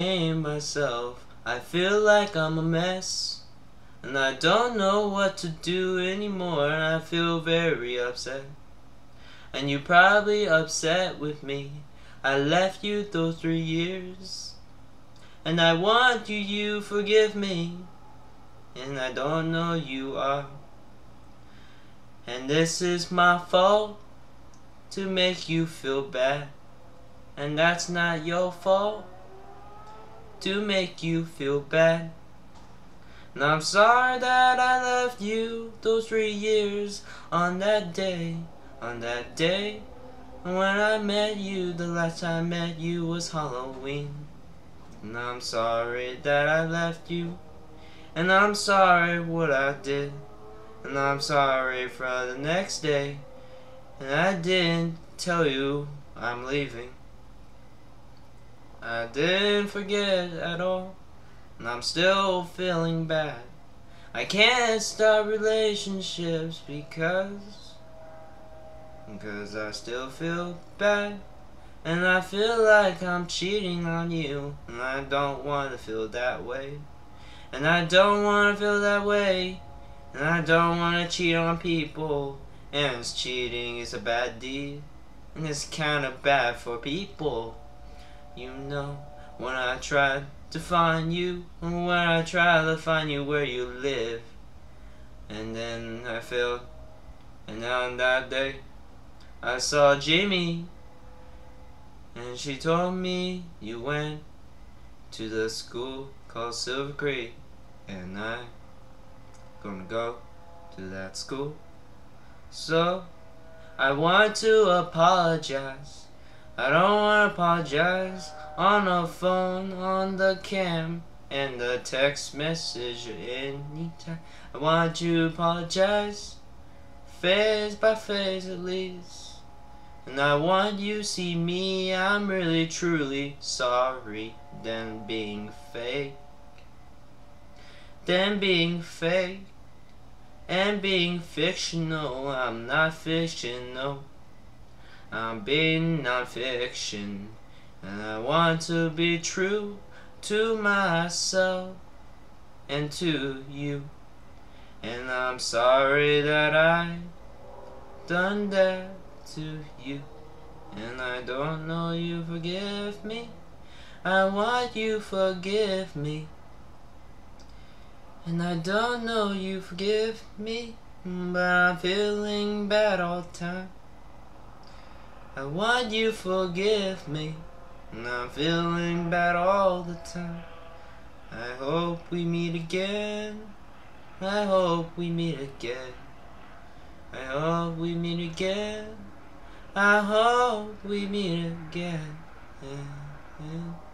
blame myself. I feel like I'm a mess. And I don't know what to do anymore. And I feel very upset. And you're probably upset with me. I left you those three years. And I want you, you forgive me. And I don't know you are. And this is my fault to make you feel bad. And that's not your fault to make you feel bad. And I'm sorry that I left you those three years on that day, on that day when I met you. The last time I met you was Halloween. And I'm sorry that I left you. And I'm sorry what I did. And I'm sorry for the next day. And I didn't tell you I'm leaving. I didn't forget at all. And I'm still feeling bad. I can't start relationships because because I still feel bad. And I feel like I'm cheating on you. And I don't want to feel that way. And I don't want to feel that way. And I don't want to cheat on people. And cheating is a bad deed. And it's kind of bad for people. You know, when I tried to find you, when I tried to find you where you live. And then I failed. And on that day, I saw Jamie. And she told me you went to the school called Silver Creek. And I gonna go to that school. So, I want to apologize. I don't want to apologize on the phone, on the cam, and the text message anytime. I want to apologize, phase by phase at least. And I want you see me, I'm really truly sorry than being fake. Than being fake. And being fictional, I'm not fictional. I'm being non-fiction. And I want to be true to myself and to you. And I'm sorry that I done that to you. And I don't know you forgive me. I want you forgive me. And I don't know you forgive me, but I'm feeling bad all the time. I want you forgive me, and I'm feeling bad all the time. I hope we meet again. I hope we meet again. I hope we meet again. I hope we meet again. Yeah, yeah.